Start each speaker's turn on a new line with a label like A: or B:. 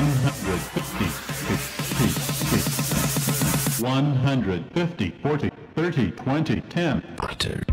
A: 150, 50, 50, 150, 40, 30, 20, 10.
B: Butter.